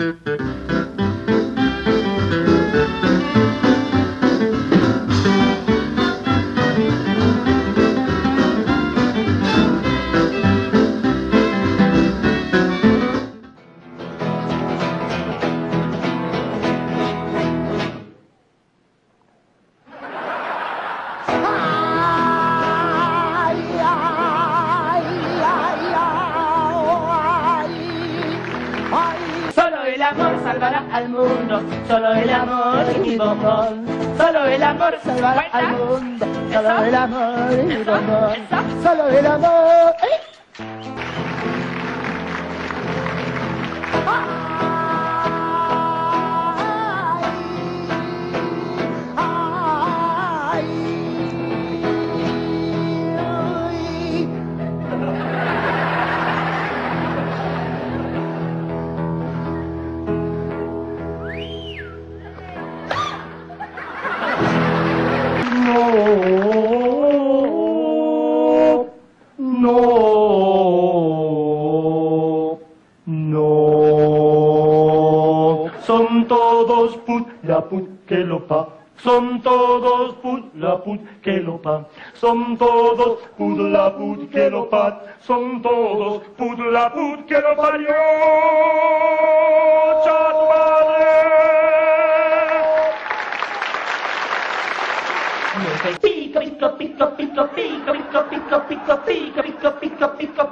Mm-hmm. Salvará al mundo, solo el amor y bombón. Solo el amor salvará al mundo, solo el amor y mi bombón. Solo el amor. ¡eh! No, no. Son todos put, la put que lo pa. Son todos put, la put que lo pa. Son todos put, la put que lo pa. Son todos put, la put que lo parió. music. Picco, picco, picco, picco, picco, picco, picco, picco, picco, picco, picco, picco, picco,